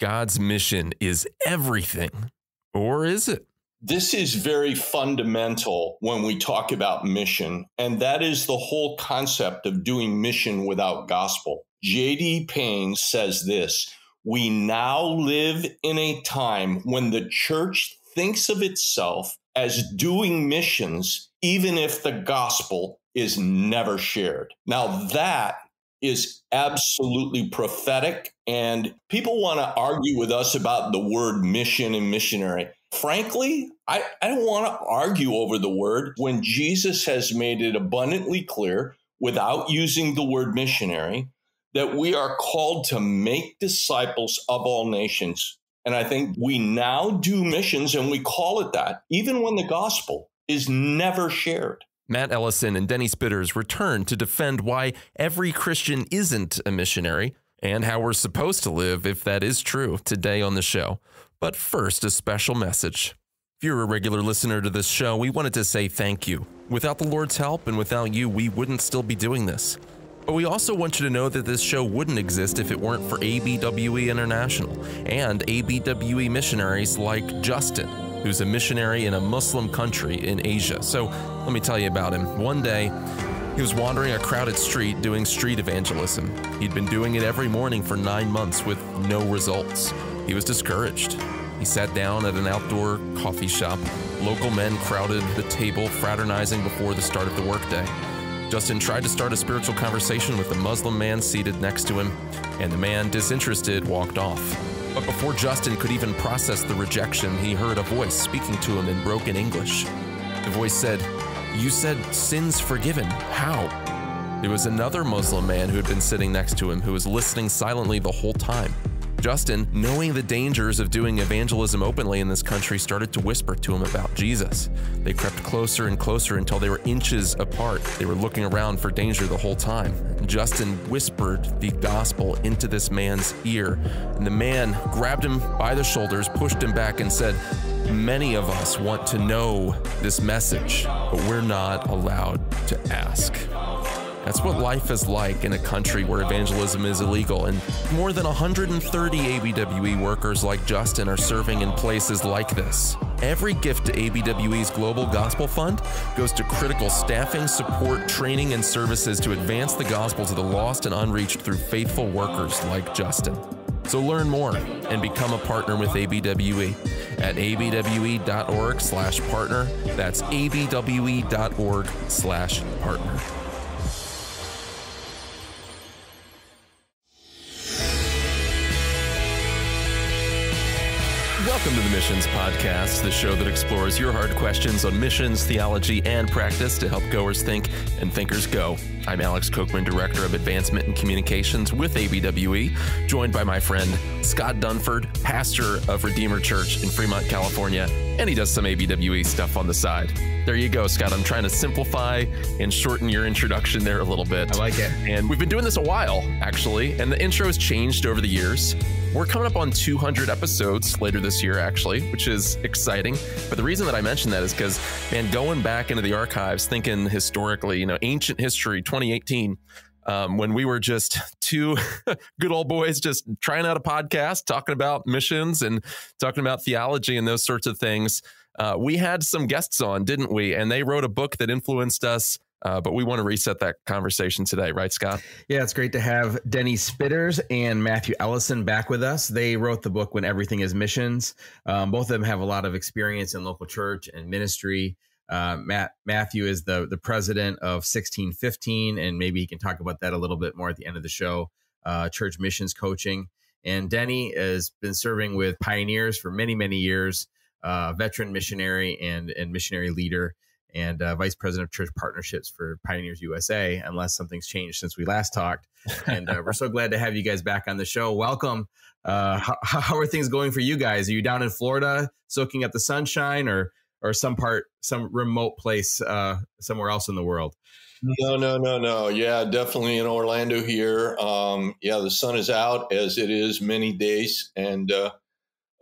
God's mission is everything. Or is it? This is very fundamental when we talk about mission, and that is the whole concept of doing mission without gospel. J.D. Payne says this We now live in a time when the church thinks of itself as doing missions, even if the gospel is never shared. Now, that is absolutely prophetic. And people want to argue with us about the word mission and missionary. Frankly, I, I don't want to argue over the word when Jesus has made it abundantly clear, without using the word missionary, that we are called to make disciples of all nations. And I think we now do missions and we call it that, even when the gospel is never shared. Matt Ellison and Denny Spitters return to defend why every Christian isn't a missionary and how we're supposed to live if that is true today on the show. But first, a special message. If you're a regular listener to this show, we wanted to say thank you. Without the Lord's help and without you, we wouldn't still be doing this. But we also want you to know that this show wouldn't exist if it weren't for ABWE International and ABWE missionaries like Justin, who's a missionary in a Muslim country in Asia. So let me tell you about him. One day, he was wandering a crowded street doing street evangelism. He'd been doing it every morning for nine months with no results. He was discouraged. He sat down at an outdoor coffee shop. Local men crowded the table, fraternizing before the start of the workday. Justin tried to start a spiritual conversation with the Muslim man seated next to him, and the man, disinterested, walked off. But before Justin could even process the rejection, he heard a voice speaking to him in broken English. The voice said, You said sins forgiven. How? It was another Muslim man who had been sitting next to him who was listening silently the whole time. Justin, knowing the dangers of doing evangelism openly in this country, started to whisper to him about Jesus. They crept closer and closer until they were inches apart. They were looking around for danger the whole time. Justin whispered the gospel into this man's ear, and the man grabbed him by the shoulders, pushed him back, and said, Many of us want to know this message, but we're not allowed to ask. That's what life is like in a country where evangelism is illegal, and more than 130 ABWE workers like Justin are serving in places like this. Every gift to ABWE's Global Gospel Fund goes to critical staffing, support, training, and services to advance the gospel to the lost and unreached through faithful workers like Justin. So learn more and become a partner with ABWE at abwe.org slash partner. That's abwe.org slash partner. Welcome to the Missions Podcast, the show that explores your hard questions on missions, theology, and practice to help goers think and thinkers go. I'm Alex Kochman, Director of Advancement and Communications with ABWE, joined by my friend Scott Dunford, pastor of Redeemer Church in Fremont, California, and he does some ABWE stuff on the side. There you go, Scott. I'm trying to simplify and shorten your introduction there a little bit. I like it. And we've been doing this a while, actually, and the intro has changed over the years. We're coming up on 200 episodes later this year, actually, which is exciting. But the reason that I mention that is because, man, going back into the archives, thinking historically, you know, ancient history, 2018, um, when we were just two good old boys just trying out a podcast, talking about missions and talking about theology and those sorts of things. Uh, we had some guests on, didn't we? And they wrote a book that influenced us. Uh, but we want to reset that conversation today, right, Scott? Yeah, it's great to have Denny Spitters and Matthew Ellison back with us. They wrote the book When Everything is Missions. Um, both of them have a lot of experience in local church and ministry. Uh, Matt Matthew is the the president of 1615, and maybe he can talk about that a little bit more at the end of the show. Uh, church missions coaching, and Denny has been serving with pioneers for many many years. Uh, veteran missionary and and missionary leader, and uh, vice president of church partnerships for Pioneers USA. Unless something's changed since we last talked, and uh, we're so glad to have you guys back on the show. Welcome. Uh, how, how are things going for you guys? Are you down in Florida, soaking up the sunshine, or or some part, some remote place uh, somewhere else in the world? No, no, no, no. Yeah, definitely in Orlando here. Um, yeah, the sun is out as it is many days, and uh,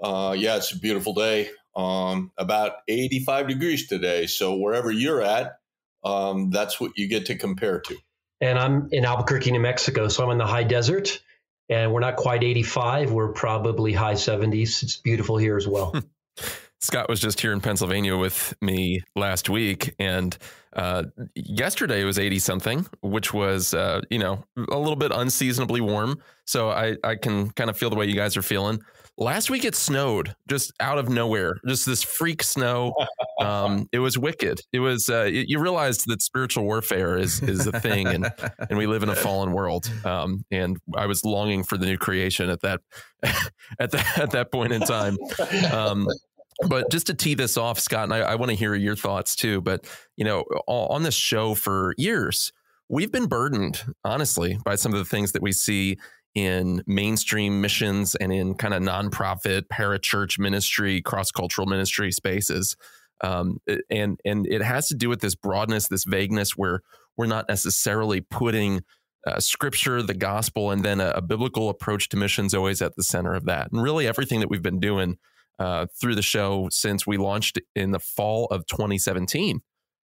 uh, yeah, it's a beautiful day. Um, about 85 degrees today. So wherever you're at, um, that's what you get to compare to. And I'm in Albuquerque, New Mexico, so I'm in the high desert and we're not quite 85. We're probably high 70s. It's beautiful here as well. Scott was just here in Pennsylvania with me last week, and uh, yesterday was 80 something, which was, uh, you know, a little bit unseasonably warm. So I, I can kind of feel the way you guys are feeling. Last week it snowed just out of nowhere, just this freak snow. Um, it was wicked. It was, uh, you realized that spiritual warfare is, is a thing and, and we live in a fallen world. Um, and I was longing for the new creation at that, at that, at that point in time. Um, but just to tee this off, Scott, and I, I want to hear your thoughts too. But you know, on this show for years, we've been burdened, honestly, by some of the things that we see in mainstream missions and in kind of nonprofit parachurch ministry, cross cultural ministry spaces. Um, and and it has to do with this broadness, this vagueness, where we're not necessarily putting uh, scripture, the gospel, and then a, a, biblical approach to missions always at the center of that. And really, everything that we've been doing uh, through the show since we launched in the fall of 2017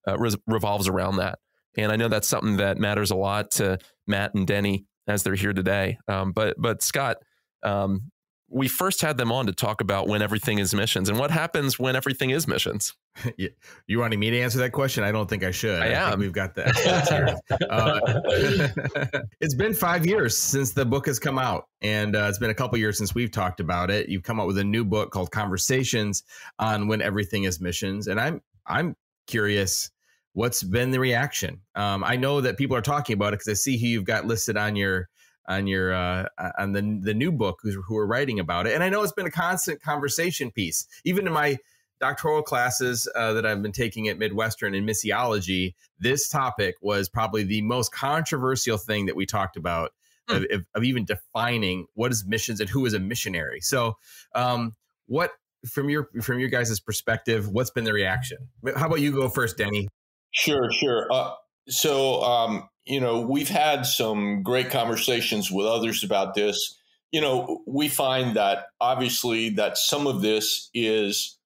uh, re- revolves around that. And I know that's something that matters a lot to Matt and Denny as they're here today. Um, but but Scott, um, we first had them on to talk about when everything is missions and what happens when everything is missions. you wanting me to answer that question? I don't think I should. I, I am. we've got that. uh, it's been five years since the book has come out, and uh, it's been a couple years since we've talked about it. You've come out with a new book called Conversations on When Everything Is Missions, and I'm I'm curious what's been the reaction. Um, I know that people are talking about it because I see who you've got listed on your on your uh, on the the new book who, who are writing about it, and I know it's been a constant conversation piece, even in my doctoral classes uh, that I've been taking at Midwestern in missiology, this topic was probably the most controversial thing that we talked about mm. of, of, even defining what is missions and who is a missionary. So, um, what from your from your guys' perspective, what's been the reaction? How about you go first, Denny? Sure, sure. Uh, so, um, you know, we've had some great conversations with others about this. You know, we find that obviously that some of this is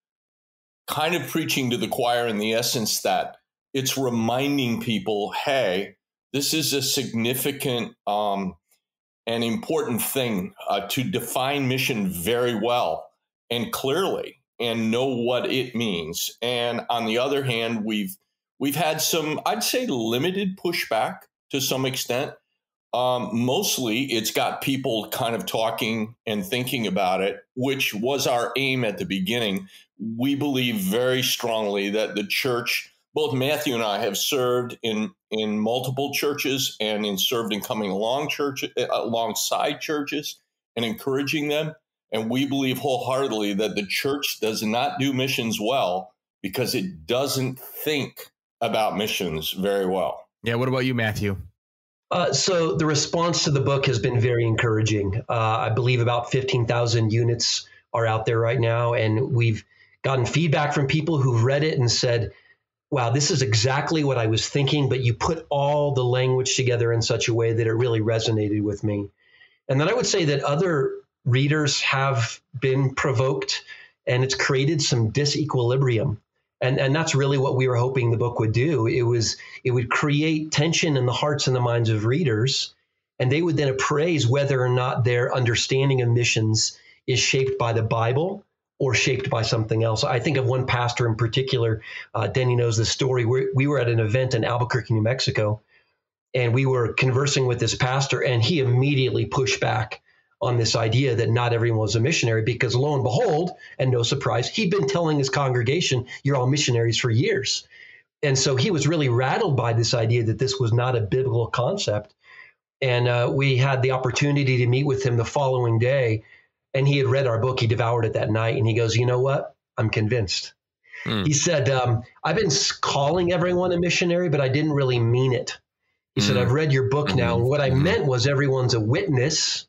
kind of preaching to the choir in the essence that it's reminding people, hey, this is a significant um, and important thing uh, to define mission very well and clearly and know what it means. And on the other hand, we've we've had some, I'd say, limited pushback to some extent. Um, mostly, it's got people kind of talking and thinking about it, which was our aim at the beginning we believe very strongly that the church, both Matthew and I have served in in multiple churches and in served in coming along church uh, alongside churches and encouraging them. And we believe wholeheartedly that the church does not do missions well because it doesn't think about missions very well. Yeah. What about you, Matthew? Uh, so the response to the book has been very encouraging. Uh, I believe about 15,000 units are out there right now, and we've gotten feedback from people who've read it and said, wow, this is exactly what I was thinking, but you put all the language together in such a way that it really resonated with me. And then I would say that other readers have been provoked and it's created some disequilibrium. And, and that's really what we were hoping the book would do. It was it would create tension in the hearts and the minds of readers, and they would then appraise whether or not their understanding of missions is shaped by the Bible or shaped by something else. I think of one pastor in particular. Uh, Denny knows this story. We're, we were at an event in Albuquerque, New Mexico, and we were conversing with this pastor, and he immediately pushed back on this idea that not everyone was a missionary because lo and behold, and no surprise, he'd been telling his congregation, You're all missionaries for years. And so he was really rattled by this idea that this was not a biblical concept. And uh, we had the opportunity to meet with him the following day and he had read our book. He devoured it that night, and he goes, "You know what? I'm convinced." Hmm. He said, um, "I've been calling everyone a missionary, but I didn't really mean it." He said, hmm. "I've read your book now, and what I hmm. meant was everyone's a witness.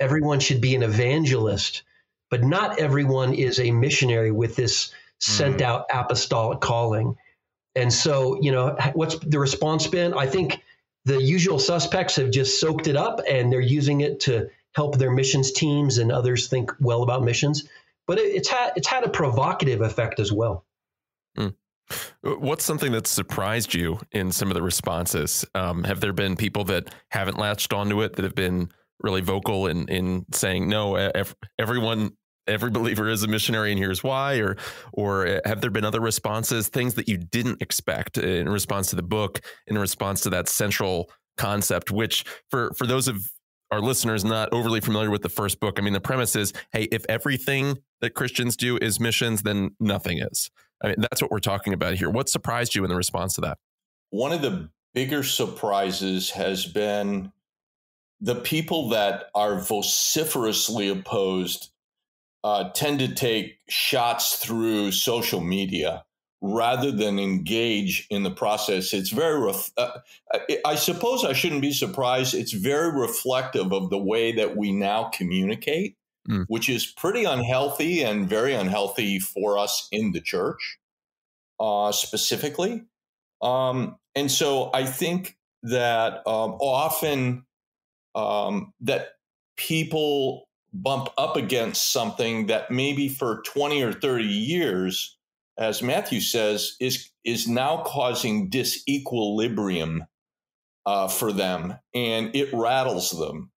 Everyone should be an evangelist, but not everyone is a missionary with this sent out apostolic calling." And so, you know, what's the response been? I think the usual suspects have just soaked it up and they're using it to help their missions teams and others think well about missions. But it, it's had it's had a provocative effect as well. Mm. What's something that surprised you in some of the responses? Um, have there been people that haven't latched onto it that have been really vocal in in saying no, everyone every believer is a missionary and here's why or or eh, have there been other responses? Things that you didn't expect in response to the book in response to that central concept which for for those of our listeners not overly familiar with the first book i mean the premise is hey if everything that christians do is missions then nothing is. I mean that's what we're talking about here. What surprised you in the response to that? One of the bigger surprises has been the people that are vociferously opposed uh, tend to take shots through social media rather than engage in the process. It's very, ref- uh, I suppose I shouldn't be surprised. It's very reflective of the way that we now communicate, mm. which is pretty unhealthy and very unhealthy for us in the church uh, specifically. Um, and so I think that um, often um, that people bump up against something that maybe for 20 or 30 years, as Matthew says, is, is now causing disequilibrium uh, for them and it rattles them.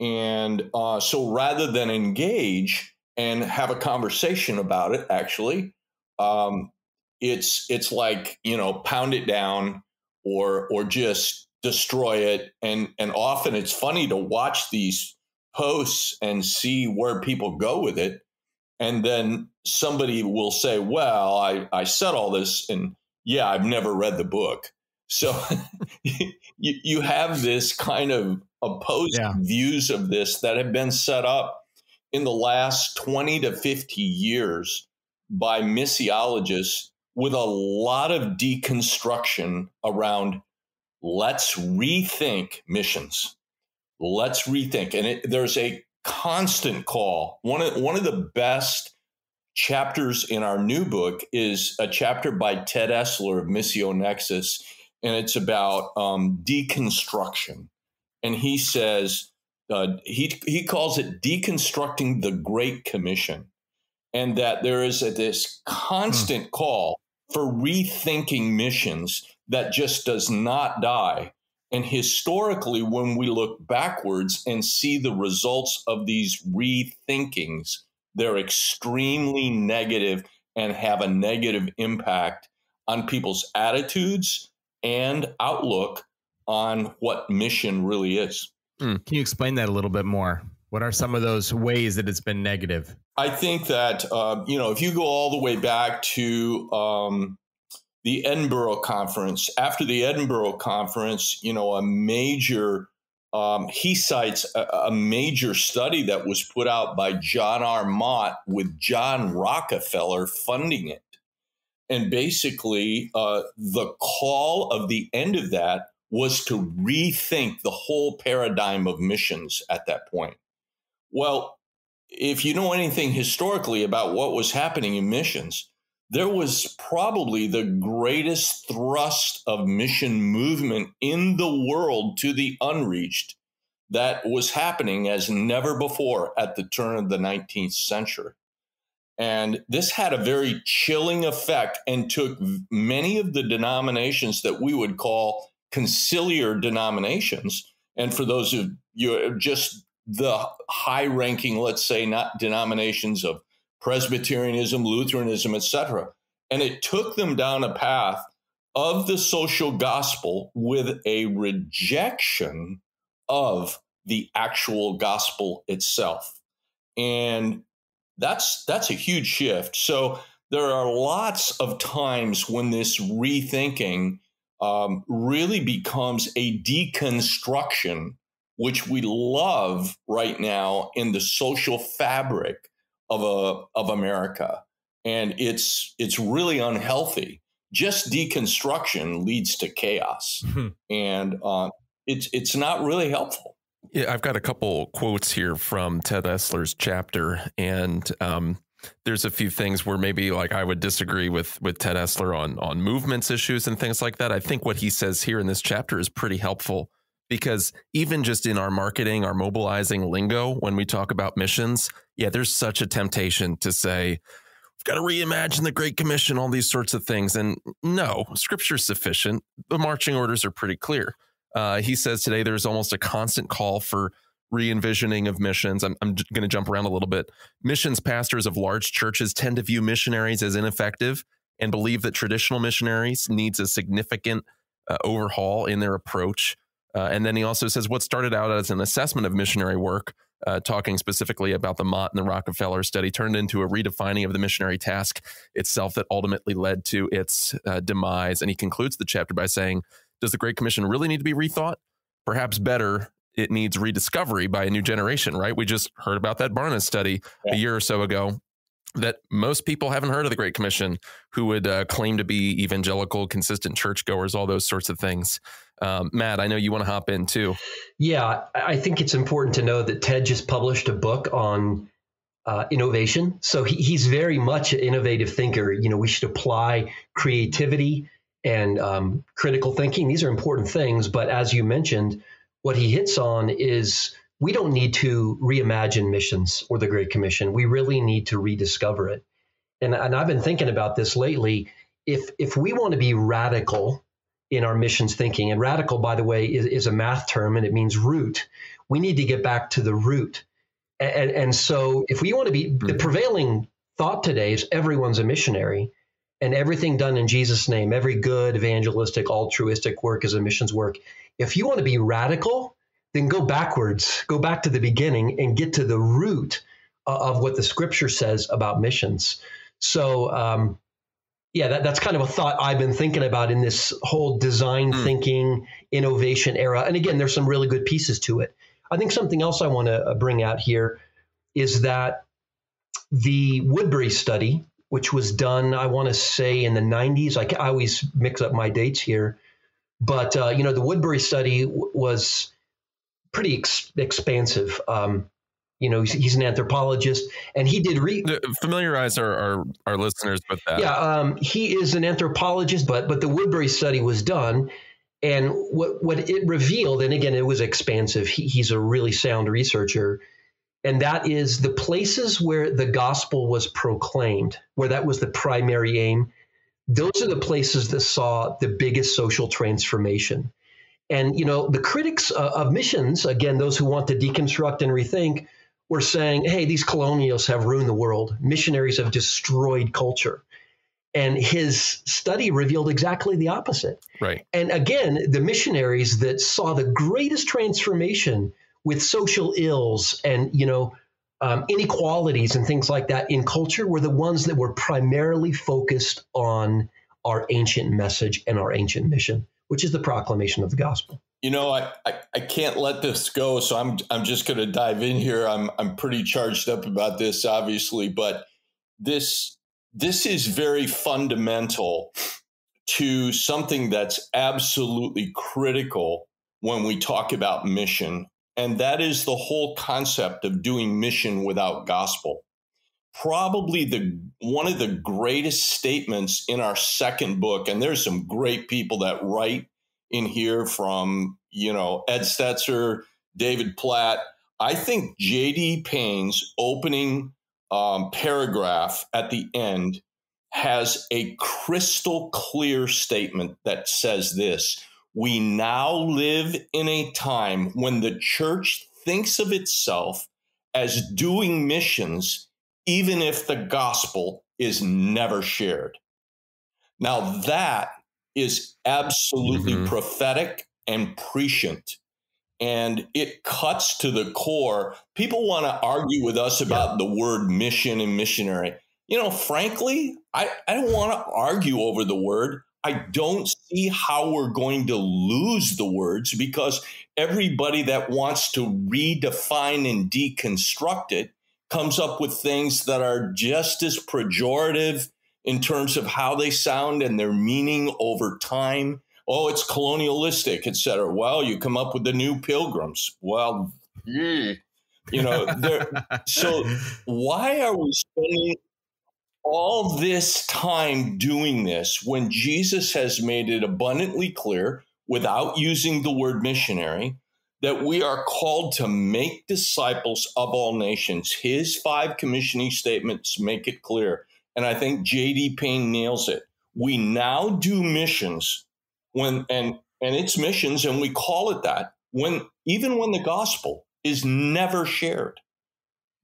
And uh, so rather than engage and have a conversation about it, actually, um, it's it's like you know pound it down or or just destroy it and and often it's funny to watch these posts and see where people go with it. And then somebody will say, well, I, I said all this and yeah, I've never read the book. So you, you have this kind of opposing yeah. views of this that have been set up in the last 20 to 50 years by missiologists with a lot of deconstruction around let's rethink missions let's rethink. And it, there's a constant call. One of one of the best chapters in our new book is a chapter by Ted Esler of Missio Nexus, and it's about um, deconstruction. And he says uh, he he calls it deconstructing the Great Commission, and that there is a, this constant hmm. call for rethinking missions that just does not die and historically, when we look backwards and see the results of these rethinkings, they're extremely negative and have a negative impact on people's attitudes and outlook on what mission really is. Mm. Can you explain that a little bit more? What are some of those ways that it's been negative? I think that, uh, you know, if you go all the way back to um, the Edinburgh Conference. After the Edinburgh Conference, you know, a major um, he cites a, a, major study that was put out by John R. Mott with John Rockefeller funding it. And basically, uh, the call of the end of that was to rethink the whole paradigm of missions at that point. Well, if you know anything historically about what was happening in missions, there was probably the greatest thrust of mission movement in the world to the unreached that was happening as never before at the turn of the 19th century. And this had a very chilling effect and took many of the denominations that we would call conciliar denominations. And for those of you, just the high ranking, let's say, not denominations of Presbyterianism, Lutheranism, etc. And it took them down a path of the social gospel with a rejection of the actual gospel itself. And that's that's a huge shift. So there are lots of times when this rethinking um, really becomes a deconstruction, which we love right now in the social fabric of a of America, and it's it's really unhealthy. Just deconstruction leads to chaos, hmm. and uh, it's it's not really helpful. Yeah, I've got a couple quotes here from Ted Esler's chapter, and um, there's a few things where maybe like I would disagree with with Ted Esler on on movements issues and things like that. I think what he says here in this chapter is pretty helpful because even just in our marketing, our mobilizing lingo, when we talk about missions, yeah, there's such a temptation to say, we've got to reimagine the Great Commission, all these sorts of things. And no, scripture's sufficient. The marching orders are pretty clear. Uh, he says today there's almost a constant call for re envisioning of missions. I'm, I'm going to jump around a little bit. Missions pastors of large churches tend to view missionaries as ineffective and believe that traditional missionaries needs a significant uh, overhaul in their approach. Uh, and then he also says what started out as an assessment of missionary work, uh, talking specifically about the Mott and the Rockefeller study, turned into a redefining of the missionary task itself that ultimately led to its uh, demise. And he concludes the chapter by saying, Does the Great Commission really need to be rethought? Perhaps better, it needs rediscovery by a new generation, right? We just heard about that Barna study yeah. a year or so ago that most people haven't heard of the Great Commission who would uh, claim to be evangelical, consistent churchgoers, all those sorts of things. Um, Matt, I know you want to hop in too. Yeah, I think it's important to know that Ted just published a book on uh, innovation. So he, he's very much an innovative thinker. You know, we should apply creativity and um, critical thinking. These are important things. But as you mentioned, what he hits on is we don't need to reimagine missions or the Great Commission. We really need to rediscover it. And, and I've been thinking about this lately. If if we want to be radical in our missions thinking, and radical, by the way, is, is a math term and it means root. We need to get back to the root. And, and so if we want to be the prevailing thought today is everyone's a missionary and everything done in Jesus' name, every good evangelistic, altruistic work is a missions work. If you want to be radical, then go backwards, go back to the beginning and get to the root of what the scripture says about missions. So, um, yeah, that, that's kind of a thought I've been thinking about in this whole design mm. thinking, innovation era. And again, there's some really good pieces to it. I think something else I want to uh, bring out here is that the Woodberry study, which was done, I want to say in the 90s, I, I always mix up my dates here, but uh, you know, the Woodberry study w- was pretty ex- expansive. Um, you know, he's, he's, an anthropologist, and he did re- familiarize our, our, our listeners with that. Yeah, um, he is an anthropologist, but but the Woodberry study was done, and what what it revealed, and again, it was expansive. He, he's a really sound researcher, and that is the places where the gospel was proclaimed, where that was the primary aim. Those are the places that saw the biggest social transformation. And you know, the critics uh, of missions, again, those who want to deconstruct and rethink, were saying, "Hey, these colonials have ruined the world. Missionaries have destroyed culture." And his study revealed exactly the opposite. Right. And again, the missionaries that saw the greatest transformation with social ills and you know um, inequalities and things like that in culture were the ones that were primarily focused on our ancient message and our ancient mission which is the proclamation of the gospel. You know, I, I, I can't let this go, so I'm I'm just going to dive in here. I'm I'm pretty charged up about this, obviously, but this this is very fundamental to something that's absolutely critical when we talk about mission, and that is the whole concept of doing mission without gospel probably the one of the greatest statements in our second book and there's some great people that write in here from you know ed stetzer david platt. I think jd payne's opening um, paragraph at the end has a crystal clear statement that says this we now live in a time when the church thinks of itself as doing missions even if the gospel is never shared. Now, that is absolutely mm-hmm. prophetic and prescient. And it cuts to the core. People want to argue with us about yeah. the word mission and missionary. You know, frankly, I, I don't want to argue over the word. I don't see how we're going to lose the words because everybody that wants to redefine and deconstruct it comes up with things that are just as pejorative in terms of how they sound and their meaning over time. Oh, it's colonialistic, et cetera. Well, you come up with the new pilgrims. Well, mm. you know, so why are we spending all this time doing this when Jesus has made it abundantly clear without using the word missionary that we are called to make disciples of all nations. His five commissioning statements make it clear. And I think J.D. Payne nails it. We now do missions when, and, and it's missions, and we call it that when, even when the gospel is never shared.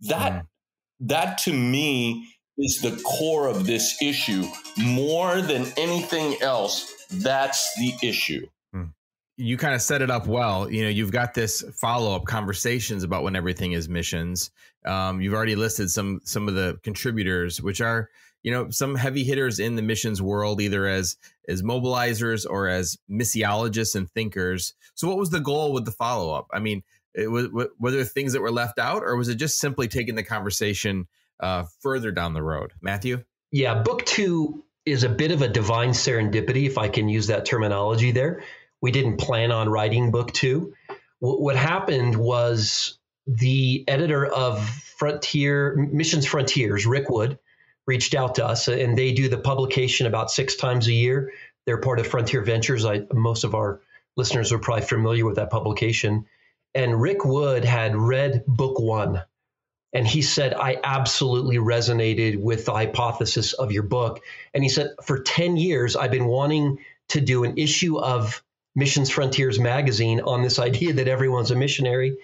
That mm. that to me is the core of this issue more than anything else. That's the issue you kind of set it up well. You know, you've got this follow up conversations about when everything is missions. Um, you've already listed some some of the contributors, which are you know some heavy hitters in the missions world, either as as mobilizers or as missiologists and thinkers. So, what was the goal with the follow up? I mean, it was, were there things that were left out, or was it just simply taking the conversation uh, further down the road? Matthew, yeah, book two is a bit of a divine serendipity, if I can use that terminology there we didn't plan on writing book two. W- what happened was the editor of Frontier Missions Frontiers, Rick Wood, reached out to us, and they do the publication about six times a year. They're part of Frontier Ventures. I, most of our listeners are probably familiar with that publication. And Rick Wood had read book one, and he said, I absolutely resonated with the hypothesis of your book. And he said, For 10 years, I've been wanting to do an issue of Missions Frontiers magazine on this idea that everyone's a missionary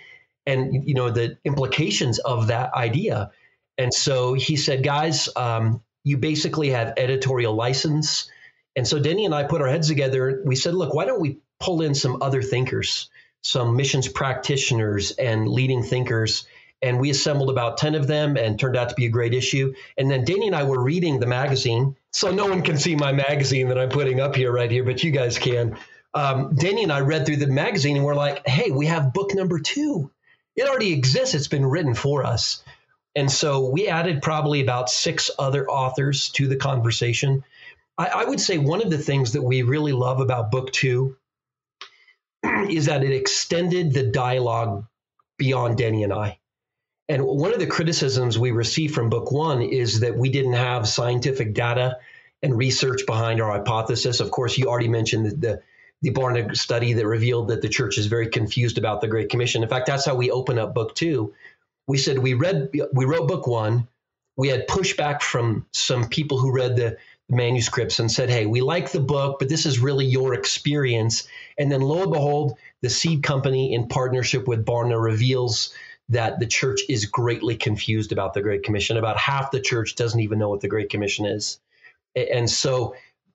and you know the implications of that idea. And so he said, guys, um, you basically have editorial license. And so Denny and I put our heads together. We said, look, why don't we pull in some other thinkers, some missions practitioners and leading thinkers? And we assembled about 10 of them and turned out to be a great issue. And then Danny and I were reading the magazine. So no one can see my magazine that I'm putting up here right here, but you guys can um, Danny and I read through the magazine and we're like, hey, we have book number two. It already exists, it's been written for us. And so we added probably about six other authors to the conversation. I, I would say one of the things that we really love about book two is that it extended the dialogue beyond Denny and I. And one of the criticisms we received from book one is that we didn't have scientific data and research behind our hypothesis. Of course, you already mentioned the, the the Barna study that revealed that the church is very confused about the Great Commission. In fact, that's how we open up book two. We said we read, we wrote book one. We had pushback from some people who read the manuscripts and said, "Hey, we like the book, but this is really your experience." And then, lo and behold, the seed company, in partnership with Barna, reveals that the church is greatly confused about the Great Commission. About half the church doesn't even know what the Great Commission is, and so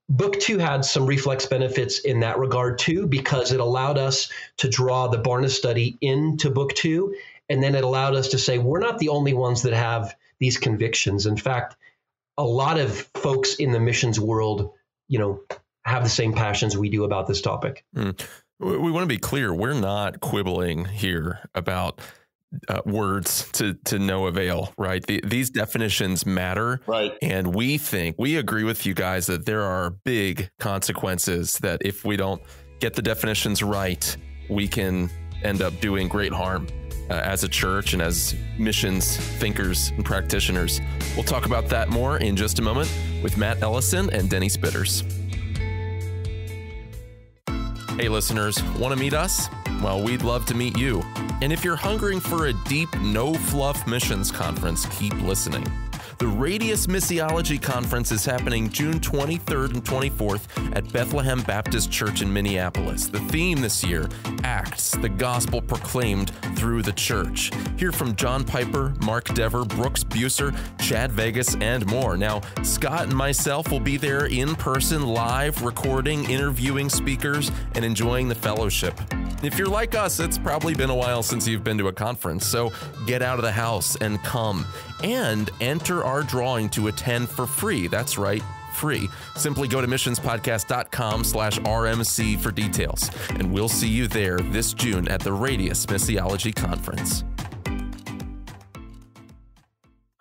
Book two had some reflex benefits in that regard too, because it allowed us to draw the Barna study into book two. And then it allowed us to say, we're not the only ones that have these convictions. In fact, a lot of folks in the missions world, you know, have the same passions we do about this topic. Mm. We want to be clear. We're not quibbling here about uh, words to to no avail, right? The, these definitions matter, right? And we think we agree with you guys that there are big consequences that if we don't get the definitions right, we can end up doing great harm uh, as a church and as missions thinkers and practitioners. We'll talk about that more in just a moment with Matt Ellison and Denny Spitters. Hey, listeners, want to meet us? Well, we'd love to meet you. And if you're hungering for a deep, no fluff missions conference, keep listening. The Radius Missiology Conference is happening June 23rd and 24th at Bethlehem Baptist Church in Minneapolis. The theme this year Acts, the gospel proclaimed through the church. Hear from John Piper, Mark Dever, Brooks Buser, Chad Vegas, and more. Now, Scott and myself will be there in person, live, recording, interviewing speakers, and enjoying the fellowship. If you're like us, it's probably been a while since you've been to a conference, so get out of the house and come and enter our drawing to attend for free. That's right, free. Simply go to missionspodcast.com slash RMC for details. And we'll see you there this June at the Radius Missiology Conference.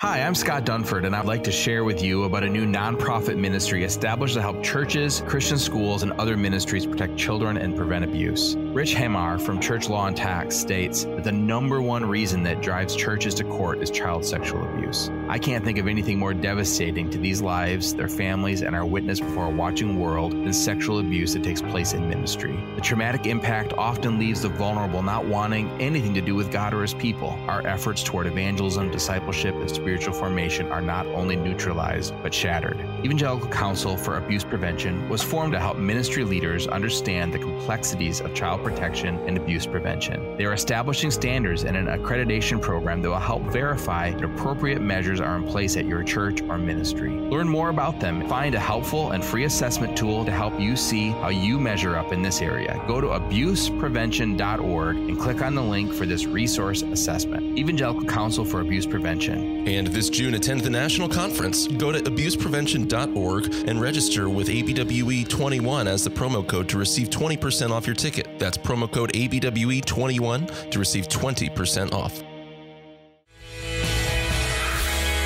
Hi, I'm Scott Dunford, and I'd like to share with you about a new nonprofit ministry established to help churches, Christian schools, and other ministries protect children and prevent abuse. Rich Hammar from Church Law and Tax states that the number one reason that drives churches to court is child sexual abuse. I can't think of anything more devastating to these lives, their families, and our witness before a watching world than sexual abuse that takes place in ministry. The traumatic impact often leaves the vulnerable not wanting anything to do with God or His people. Our efforts toward evangelism, discipleship, and spiritual spiritual formation are not only neutralized, but shattered. Evangelical Council for Abuse Prevention was formed to help ministry leaders understand the complexities of child protection and abuse prevention. They are establishing standards and an accreditation program that will help verify that appropriate measures are in place at your church or ministry. Learn more about them. Find a helpful and free assessment tool to help you see how you measure up in this area. Go to abuseprevention.org and click on the link for this resource assessment. Evangelical Council for Abuse Prevention. And this June, attend the national conference. Go to abuseprevention.org and register with ABWE21 as the promo code to receive 20% off your ticket. That's promo code ABWE21 to receive 20% off.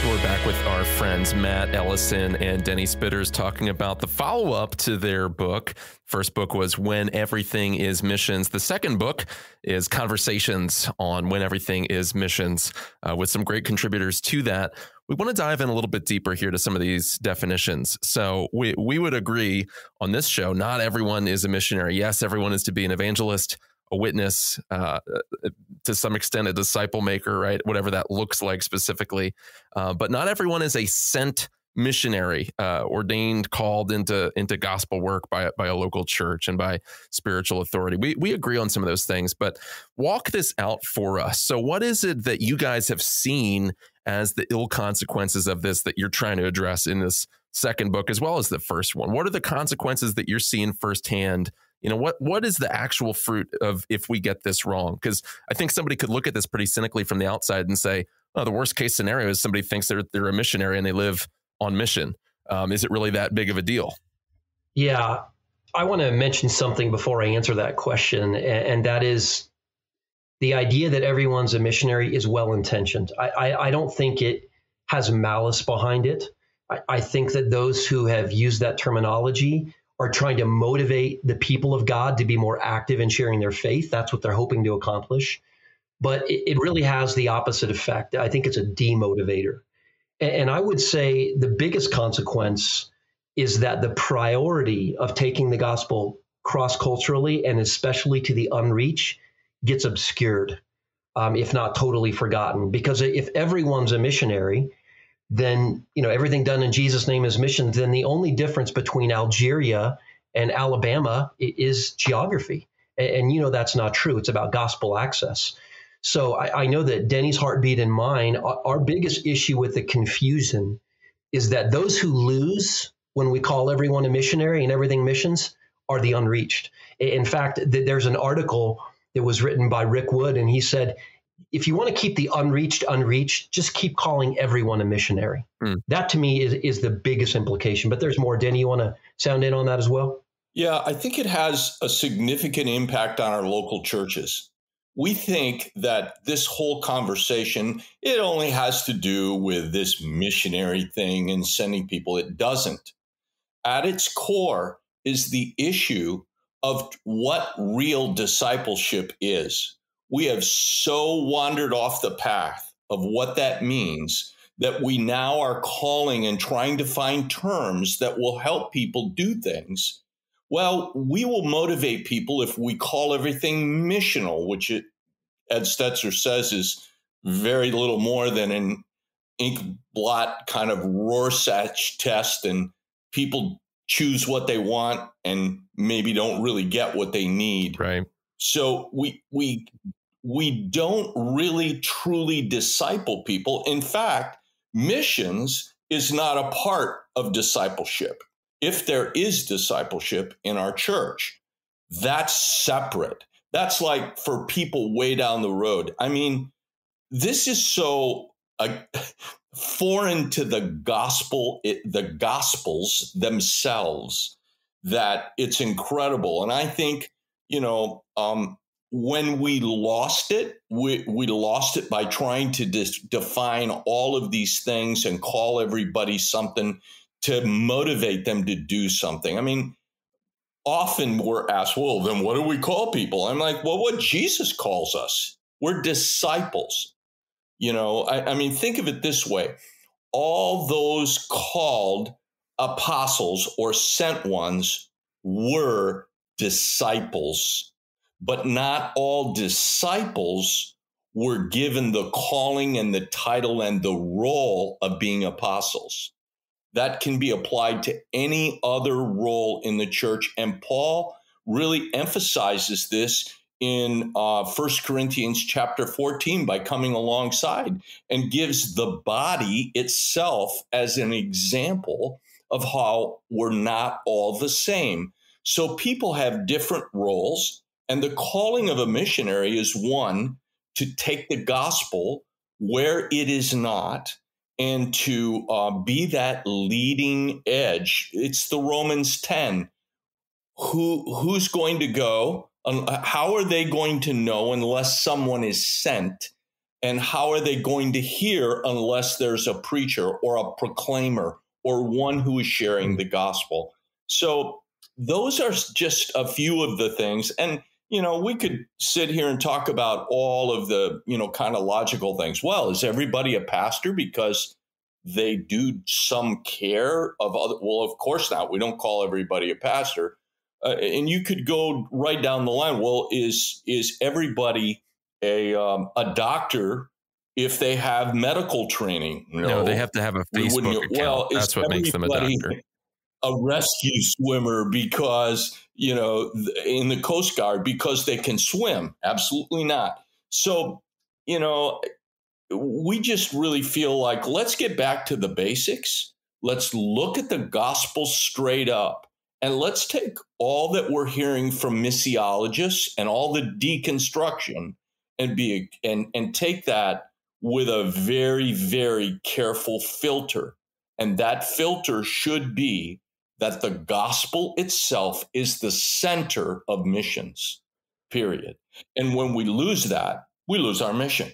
We're back with our friends Matt Ellison and Denny Spitters talking about the follow up to their book. First book was When Everything is Missions. The second book is Conversations on When Everything is Missions, uh, with some great contributors to that. We want to dive in a little bit deeper here to some of these definitions. So we we would agree on this show, not everyone is a missionary. Yes, everyone is to be an evangelist a witness, uh, to some extent, a disciple maker, right? Whatever that looks like specifically. Uh, but not everyone is a sent missionary, uh, ordained, called into into gospel work by by a local church and by spiritual authority. We we agree on some of those things, but walk this out for us. So, what is it that you guys have seen as the ill consequences of this that you're trying to address in this second book as well as the first one? What are the consequences that you're seeing firsthand you know what what is the actual fruit of if we get this wrong? Because i think somebody could look at this pretty cynically from the outside and say oh the worst case scenario is somebody thinks they're they're a missionary and they live on mission. Um, is it really that big of a deal? Yeah. I want to mention something before i answer that question and, and that is the idea that everyone's a missionary is well intentioned I, I, I don't think it has malice behind it. I, I think that those who have used that terminology are trying to motivate the people of God to be more active in sharing their faith. That's what they're hoping to accomplish. But it, it really has the opposite effect. I think it's a demotivator. And, and I would say the biggest consequence is that the priority of taking the gospel cross culturally and especially to the unreached gets obscured, um, if not totally forgotten. Because if everyone's a missionary, then you know everything done in Jesus' name is missions. Then the only difference between Algeria and Alabama is geography, and, and you know that's not true. It's about gospel access. So I, I know that Denny's heartbeat and mine, our, our biggest issue with the confusion is that those who lose when we call everyone a missionary and everything missions are the unreached. In fact, there's an article that was written by Rick Wood, and he said if you want to keep the unreached unreached, just keep calling everyone a missionary. Mm. That to me is, is the biggest implication. But there's more. Denny, you want to sound in on that as well? Yeah, I think it has a significant impact on our local churches. We think that this whole conversation, it only has to do with this missionary thing and sending people. It doesn't. At its core is the issue of what real discipleship is we have so wandered off the path of what that means that we now are calling and trying to find terms that will help people do things. Well, we will motivate people if we call everything missional, which it, Ed Stetzer says is very little more than an ink blot kind of Rorschach test, and people choose what they want and maybe don't really get what they need. Right. So we we we don't really truly disciple people. In fact, missions is not a part of discipleship. If there is discipleship in our church, that's separate. That's like for people way down the road. I mean, this is so uh, foreign to the gospel, it, the gospels themselves, that it's incredible. And I think, you know, um, when we lost it, we, we lost it by trying to dis- define all of these things and call everybody something to motivate them to do something. I mean, often we're asked, well, then what do we call people? I'm like, well, what Jesus calls us. We're disciples. You know, I, I mean, think of it this way all those called apostles or sent ones were disciples but not all disciples were given the calling and the title and the role of being apostles. That can be applied to any other role in the church. And Paul really emphasizes this in uh, 1 Corinthians chapter 14 by coming alongside and gives the body itself as an example of how we're not all the same. So people have different roles, and the calling of a missionary is one to take the gospel where it is not and to uh, be that leading edge. It's the Romans 10. Who who's going to go? how are they going to know unless someone is sent? And how are they going to hear unless there's a preacher or a proclaimer or one who is sharing hmm. the gospel? So those are just a few of the things. And you know, we could sit here and talk about all of the, you know, kind of logical things. Well, is everybody a pastor because they do some care of other? Well, of course not. We don't call everybody a pastor. Uh, and you could go right down the line. Well, is is everybody a um, a doctor if they have medical training? No, no they have to have a Facebook account. Well, that's what makes them a doctor. A rescue swimmer because you know, in the Coast Guard because they can swim. Absolutely not. So, you know, we just really feel like let's get back to the basics. Let's look at the gospel straight up and let's take all that we're hearing from missiologists and all the deconstruction and be and and take that with a very very careful filter and that filter should be that the gospel itself is the center of missions, period. And when we lose that, we lose our mission.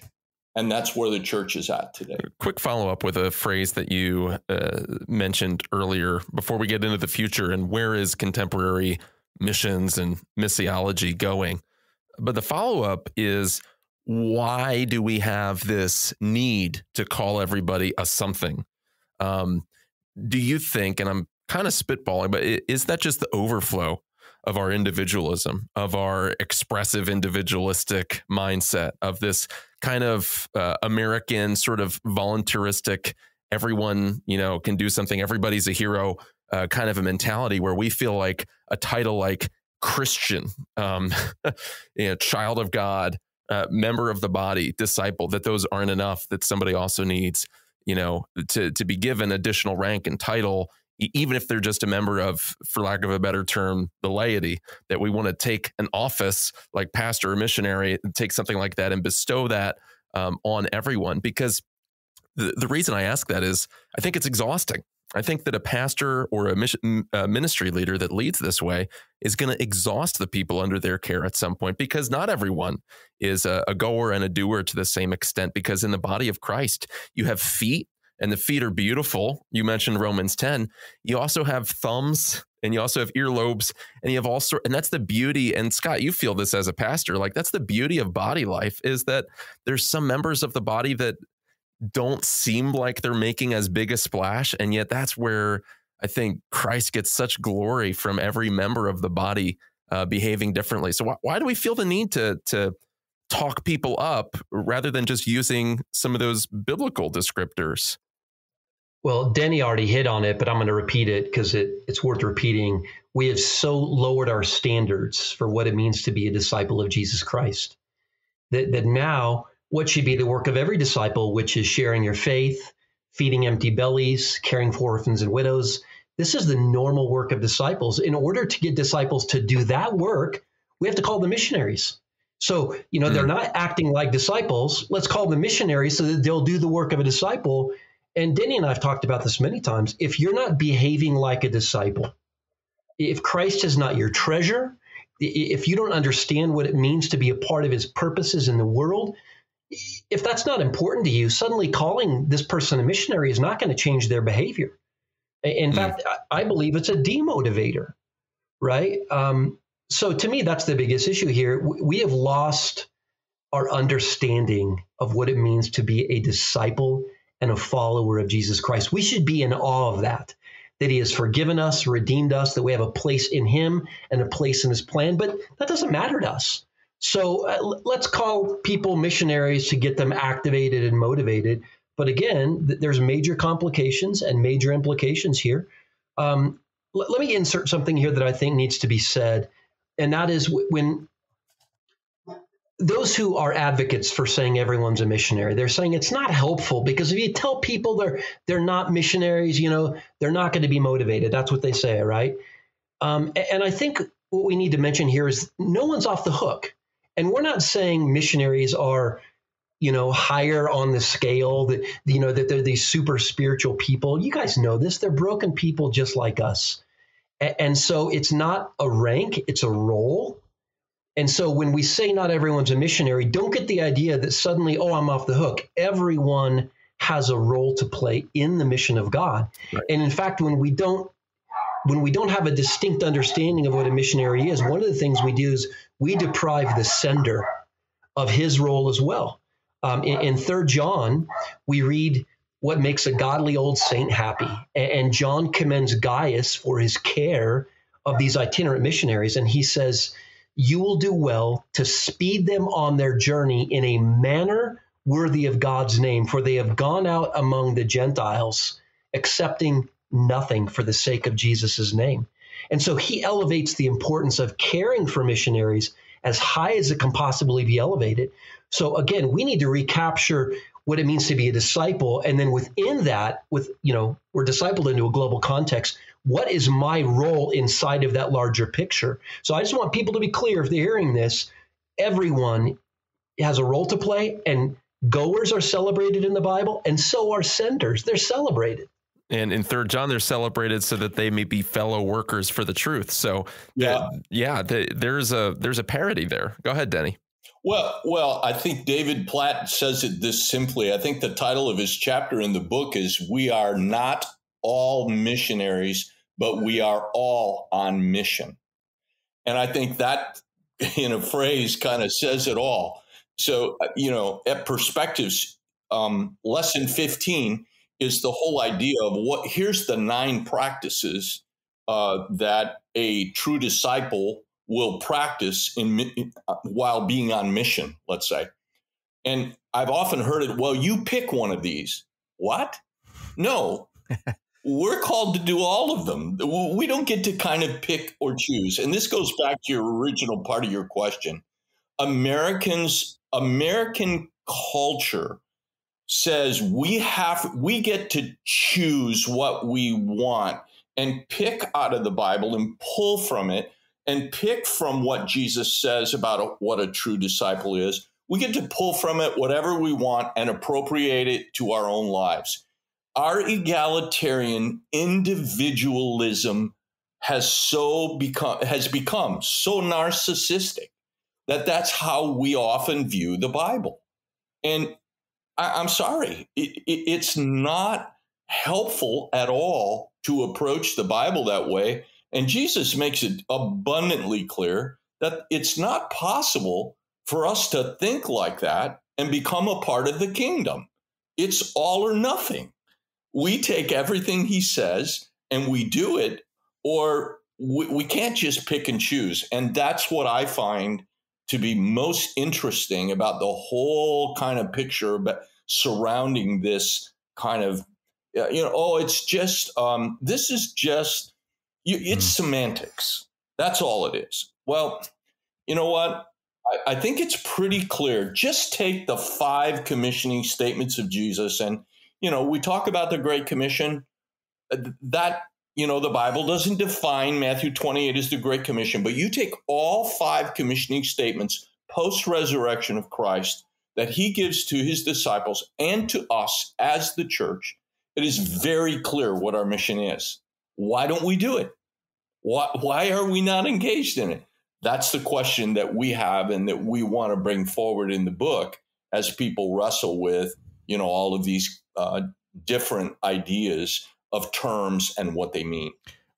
And that's where the church is at today. Quick follow up with a phrase that you uh, mentioned earlier before we get into the future and where is contemporary missions and missiology going. But the follow up is why do we have this need to call everybody a something? Um, do you think, and I'm kind of spitballing, but is that just the overflow of our individualism, of our expressive individualistic mindset, of this kind of uh, American sort of voluntaristic, everyone, you know, can do something, everybody's a hero uh, kind of a mentality where we feel like a title like Christian, um, you know, child of God, uh, member of the body, disciple, that those aren't enough, that somebody also needs, you know, to, to be given additional rank and title even if they're just a member of, for lack of a better term, the laity, that we want to take an office like pastor or missionary, take something like that and bestow that um, on everyone. Because the, the reason I ask that is I think it's exhausting. I think that a pastor or a, mission, a ministry leader that leads this way is going to exhaust the people under their care at some point because not everyone is a, a goer and a doer to the same extent. Because in the body of Christ, you have feet and the feet are beautiful. You mentioned Romans 10. You also have thumbs and you also have earlobes and you have all sort and that's the beauty and Scott you feel this as a pastor like that's the beauty of body life is that there's some members of the body that don't seem like they're making as big a splash and yet that's where I think Christ gets such glory from every member of the body uh, behaving differently. So why, why do we feel the need to to talk people up rather than just using some of those biblical descriptors? Well, Denny already hit on it, but I'm going to repeat it because it, it's worth repeating. We have so lowered our standards for what it means to be a disciple of Jesus Christ that, that now what should be the work of every disciple, which is sharing your faith, feeding empty bellies, caring for orphans and widows. This is the normal work of disciples. In order to get disciples to do that work, we have to call them missionaries. So, you know, mm. they're not acting like disciples. Let's call them missionaries so that they'll do the work of a disciple and Denny and I have talked about this many times. If you're not behaving like a disciple, if Christ is not your treasure, if you don't understand what it means to be a part of his purposes in the world, if that's not important to you, suddenly calling this person a missionary is not going to change their behavior. In mm. fact, I believe it's a demotivator, right? Um, so to me, that's the biggest issue here. We have lost our understanding of what it means to be a disciple and a follower of Jesus Christ. We should be in awe of that, that He has forgiven us, redeemed us, that we have a place in Him and a place in His plan. But that doesn't matter to us. So uh, let's call people missionaries to get them activated and motivated. But again, th- there's major complications and major implications here. Um, l- let me insert something here that I think needs to be said, and that is w- when those who are advocates for saying everyone's a missionary, they're saying it's not helpful because if you tell people they're they're not missionaries, you know, they're not going to be motivated. That's what they say, right? Um, and I think what we need to mention here is no one's off the hook, and we're not saying missionaries are, you know, higher on the scale that you know that they're these super spiritual people. You guys know this; they're broken people just like us, and so it's not a rank; it's a role and so when we say not everyone's a missionary, don't get the idea that suddenly, oh, I'm off the hook. Everyone has a role to play in the mission of God. Right. And in fact, when we don't when we don't have a distinct understanding of what a missionary is, one of the things we do is we deprive the sender of his role as well. Um, in, in Third John, we read what makes a godly old saint happy, and John commends Gaius for his care of these itinerant missionaries, and he says you will do well to speed them on their journey in a manner worthy of God's name, for they have gone out among the Gentiles, accepting nothing for the sake of Jesus' name. And so he elevates the importance of caring for missionaries as high as it can possibly be elevated. So again, we need to recapture what it means to be a disciple and then within that with you know we're discipled into a global context what is my role inside of that larger picture? So I just want people to be clear if they're hearing this, everyone has a role to play, and goers are celebrated in the Bible, and so are senders. They're celebrated. And in Third John, they're celebrated so that they may be fellow workers for the truth. So yeah, yeah, the, there's a there's a parody there. Go ahead, Denny. Well, well, I think David Platt says it this simply. I think the title of his chapter in the book is "We Are Not all missionaries, but we are all on mission. And I think that, in a phrase, kind of says it all. So, uh, you know, at Perspectives, um, lesson 15 is the whole idea of what here's the nine practices uh, that a true disciple will practice in, uh, while being on mission, let's say. And I've often heard it, well, you pick one of these. What? No, we're called to do all of them. We don't get to kind of pick or choose. And this goes back to your original part of your question. Americans, American culture says we have we get to choose what we want and pick out of the Bible and pull from it and pick from what Jesus says about what a true disciple is. We get to pull from it whatever we want and appropriate it to our own lives our egalitarian individualism has so become has become so narcissistic that that's how we often view the Bible. And I, am sorry, it, it, it's not helpful at all to approach the Bible that way. And Jesus makes it abundantly clear that it's not possible for us to think like that and become a part of the kingdom. It's all or nothing we take everything he says and we do it, or we, we can't just pick and choose. And that's what I find to be most interesting about the whole kind of picture but surrounding this kind of you know oh it's just um, this is just you, it's mm. semantics that's all it is well you know what I, I think it's pretty clear just take the five commissioning statements of jesus and you know, we talk about the Great Commission. Uh, that, you know, the Bible doesn't define Matthew 28 as the Great Commission, but you take all five commissioning statements post resurrection of Christ that he gives to his disciples and to us as the church, it is very clear what our mission is. Why don't we do it? Why, why are we not engaged in it? That's the question that we have and that we want to bring forward in the book as people wrestle with, you know, all of these uh, different ideas of terms and what they mean.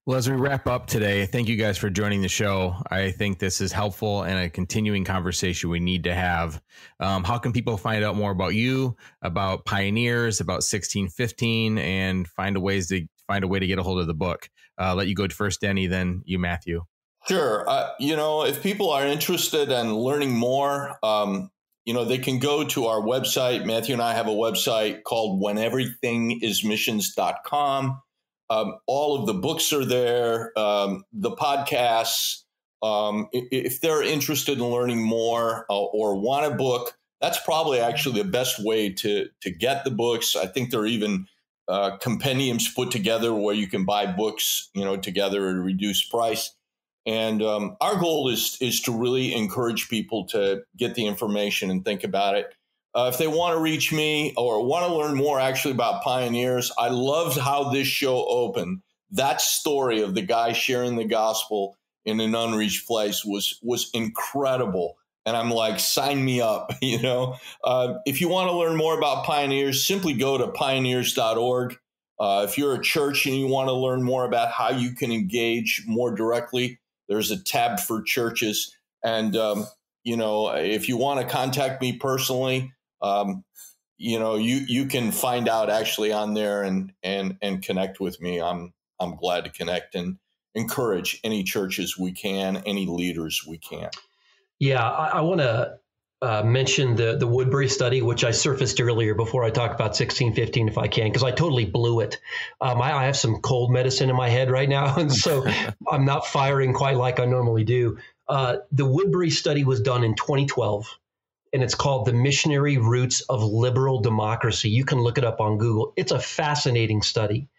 Well, as we wrap up today, thank you guys for joining the show. I think this is helpful and a continuing conversation we need to have. Um, how can people find out more about you, about pioneers, about 1615, and find a ways to find a way to get a hold of the book? Uh, let you go first, Denny, then you, Matthew. Sure. Uh, you know, if people are interested in learning more, um, you know, they can go to our website. Matthew and I have a website called wheneverythingismissions.com. Um, all of the books are there, um, the podcasts. Um, if they're interested in learning more uh, or want a book, that's probably actually the best way to to get the books. I think there are even uh, compendiums put together where you can buy books, you know, together at a reduced price. And um, our goal is is to really encourage people to get the information and think about it. Uh, if they want to reach me or want to learn more actually about pioneers, I loved how this show opened. That story of the guy sharing the gospel in an unreached place was was incredible. And I'm like, sign me up. You know, uh, if you want to learn more about pioneers, simply go to pioneers.org. Uh, if you're a church and you want to learn more about how you can engage more directly, there's a tab for churches. And, um, you know, if you want to contact me personally, um, you know, you, you can find out actually on there and, and, and connect with me. I'm, I'm glad to connect and encourage any churches we can, any leaders we can. Yeah, I, I want to uh, mention the the Woodberry study, which I surfaced earlier before I talk about 1615, if I can, because I totally blew it. Um, I, I, have some cold medicine in my head right now, and so I'm not firing quite like I normally do. Uh, the Woodberry study was done in 2012, and it's called "The Missionary Roots of Liberal Democracy." You can look it up on Google. It's a fascinating study,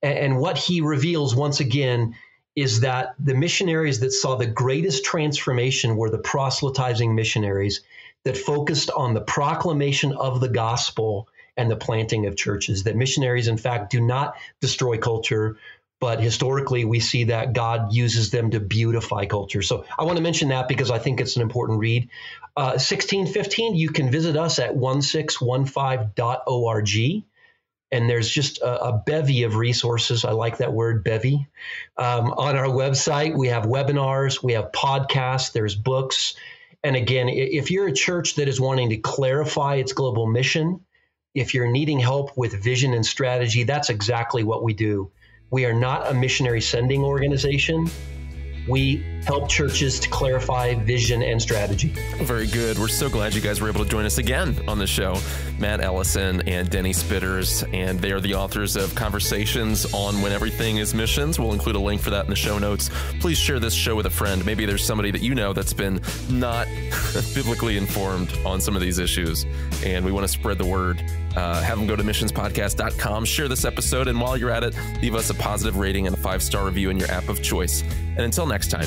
and, and what he reveals once again is that the missionaries that saw the greatest transformation were the proselytizing missionaries that focused on the proclamation of the gospel and the planting of churches. That missionaries, in fact, do not destroy culture, but historically we see that God uses them to beautify culture. So I want to mention that because I think it's an important read. Uh, 1615, you can visit us at 1615.org. And there's just a, a bevy of resources. I like that word, bevy. Um, on our website, we have webinars, we have podcasts, there's books, and again, if you're a church that is wanting to clarify its global mission, if you're needing help with vision and strategy, that's exactly what we do. We are not a missionary sending organization. We help churches to clarify vision and strategy. Very good. We're so glad you guys were able to join us again on the show. Matt Ellison and Denny Spitters, and they are the authors of Conversations on When Everything is Missions. We'll include a link for that in the show notes. Please share this show with a friend. Maybe there's somebody that you know that's been not biblically informed on some of these issues, and we want to spread the word. Uh, have them go to missionspodcast.com, share this episode, and while you're at it, leave us a positive rating and a five star review in your app of choice. And until next time,